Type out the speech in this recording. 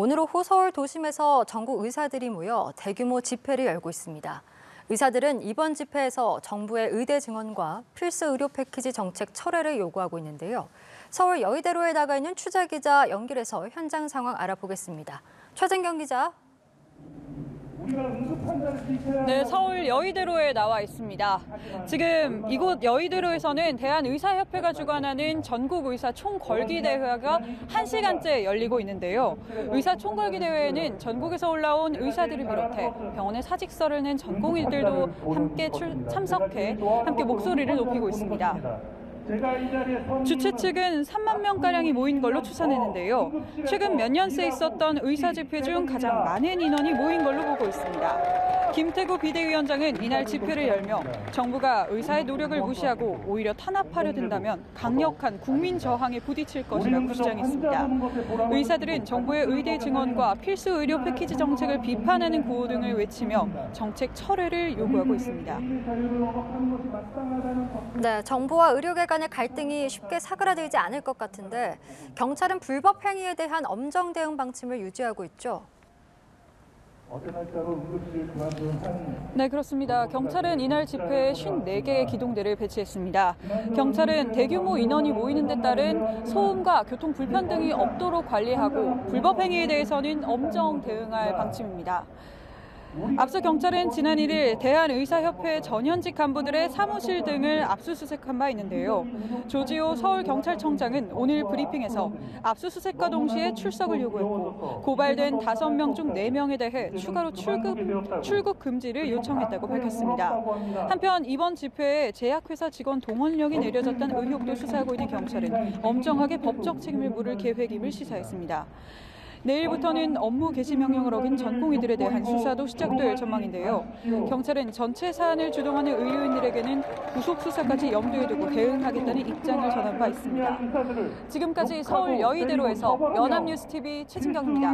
오늘 오후 서울 도심에서 전국 의사들이 모여 대규모 집회를 열고 있습니다. 의사들은 이번 집회에서 정부의 의대 증원과 필수 의료 패키지 정책 철회를 요구하고 있는데요. 서울 여의대로에 나가 있는 취재 기자 연결해서 현장 상황 알아보겠습니다. 최진경 기자. 네, 서울 여의대로에 나와 있습니다. 지금 이곳 여의대로에서는 대한의사협회가 주관하는 전국의사 총걸기대회가 1시간째 열리고 있는데요. 의사 총걸기 대회에는 전국에서 올라온 의사들을 비롯해 병원에 사직서를 낸 전공의들도 함께 출, 참석해 함께 목소리를 높이고 있습니다. 주최 측은 3만 명가량이 모인 걸로 추산했는데요. 최근 몇 년새 있었던 의사 집회 중 가장 많은 인원이 모인 걸로 보고 있습니다. 김태구 비대위원장은 이날 집회를 열며 정부가 의사의 노력을 무시하고 오히려 탄압하려 든다면 강력한 국민 저항에 부딪힐 것이라고 주장했습니다. 의사들은 정부의 의대 증원과 필수 의료 패키지 정책을 비판하는 구호 등을 외치며 정책 철회를 요구하고 있습니다. 네, 정부와 의료계 간의 갈등이 쉽게 사그라들지 않을 것 같은데 경찰은 불법 행위에 대한 엄정 대응 방침을 유지하고 있죠. 네, 그렇습니다. 경찰은 이날 집회에 54개의 기동대를 배치했습니다. 경찰은 대규모 인원이 모이는 데 따른 소음과 교통 불편 등이 없도록 관리하고 불법 행위에 대해서는 엄정 대응할 방침입니다. 앞서 경찰은 지난 1일 대한의사협회 전현직 간부들의 사무실 등을 압수수색한 바 있는데요. 조지호 서울경찰청장은 오늘 브리핑에서 압수수색과 동시에 출석을 요구했고 고발된 5명 중 4명에 대해 추가로 출국, 출국 금지를 요청했다고 밝혔습니다. 한편 이번 집회에 제약회사 직원 동원령이 내려졌다는 의혹도 수사하고 있는 경찰은 엄정하게 법적 책임을 물을 계획임을 시사했습니다. 내일부터는 업무 개시 명령을 어긴 전공의들에 대한 수사도 시작될 전망인데요. 경찰은 전체 사안을 주동하는 의료인들에게는 구속 수사까지 염두에 두고 대응하겠다는 입장을 전한 바 있습니다. 지금까지 서울 여의대로에서 연합뉴스TV 최진경입니다.